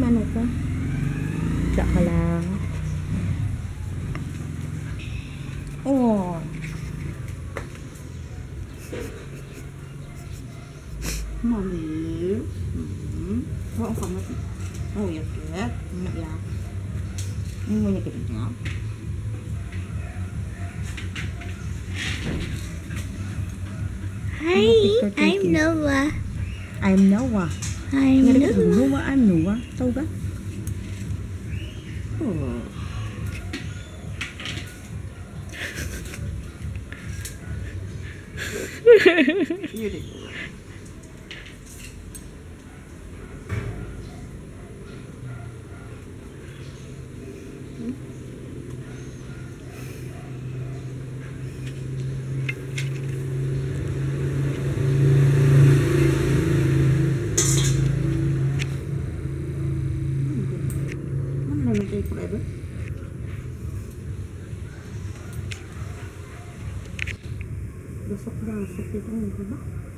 ano ka? Sa ka lang. Oh. Mali. Hmm. Huwag ka mati. Oh, yakit. Yak. Ini mau yakit nga. Hi, I'm. Noah. I'm Noah. I'm Noah. Noah, I'm Noah. Tau ka? Beautiful. Minute एक कढ़ाई पर दोस्तों थोड़ा सकते